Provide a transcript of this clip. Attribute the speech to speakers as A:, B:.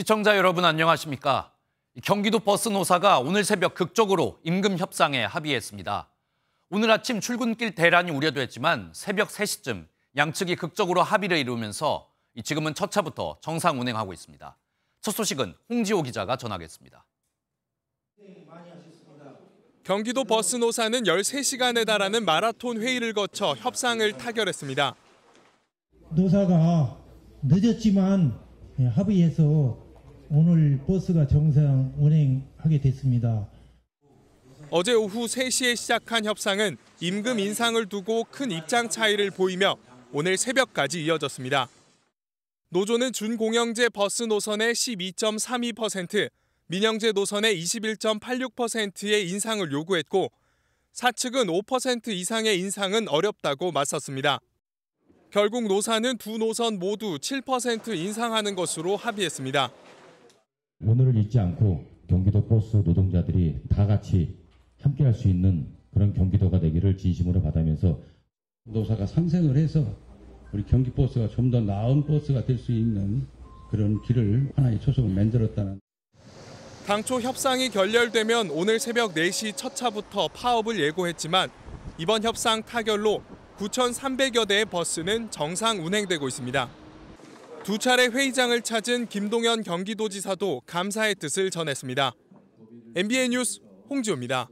A: 시청자 여러분 안녕하십니까? 경기도 버스 노사가 오늘 새벽 극적으로 임금 협상에 합의했습니다. 오늘 아침 출근길 대란이 우려됐지만 새벽 3시쯤 양측이 극적으로 합의를 이루면서 지금은 첫 차부터 정상 운행하고 있습니다. 첫 소식은 홍지호 기자가 전하겠습니다.
B: 경기도 버스 노사는 13시간에 달하는 마라톤 회의를 거쳐 협상을 타결했습니다.
C: 노사가 늦었지만 합의해서 오늘 버스가 정상 운행하게 됐습니다.
B: 어제 오후 3시에 시작한 협상은 임금 인상을 두고 큰 입장 차이를 보이며 오늘 새벽까지 이어졌습니다. 노조는 준공영제 버스 노선의 12.32%, 민영제 노선의 21.86%의 인상을 요구했고 사측은 5% 이상의 인상은 어렵다고 맞섰습니다. 결국 노사는 두 노선 모두 7% 인상하는 것으로 합의했습니다.
D: 오늘을 잊지 않고 경기도 버스 노동자들이 다 같이 함께 할 수 있는 그런 경기도가 되기를 진심으로 바라면서
E: 노사가 상생을 해서 우리 경기 버스가 좀 더 나은 버스가 될 수 있는 그런 길을 하나의 초석을 만들었다는.
B: 당초 협상이 결렬되면 오늘 새벽 4시 첫 차부터 파업을 예고했지만 이번 협상 타결로 9,300여 대의 버스는 정상 운행되고 있습니다. 두 차례 회의장을 찾은 김동연 경기도지사도 감사의 뜻을 전했습니다. MBN 뉴스 홍지호입니다.